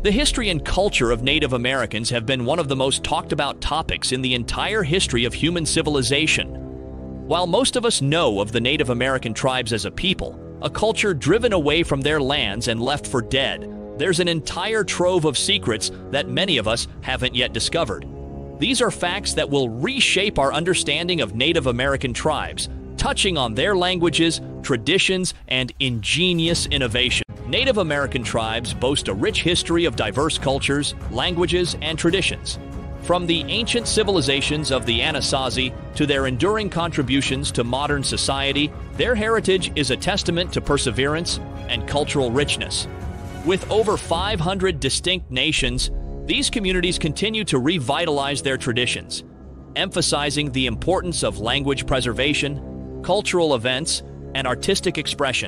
The history and culture of Native Americans have been one of the most talked about topics in the entire history of human civilization. While most of us know of the Native American tribes as a people, a culture driven away from their lands and left for dead, there's an entire trove of secrets that many of us haven't yet discovered. These are facts that will reshape our understanding of Native American tribes, touching on their languages, traditions, and ingenious innovation. Native American tribes boast a rich history of diverse cultures, languages, and traditions. From the ancient civilizations of the Anasazi to their enduring contributions to modern society, their heritage is a testament to perseverance and cultural richness. With over 500 distinct nations, these communities continue to revitalize their traditions, emphasizing the importance of language preservation, cultural events, and artistic expression.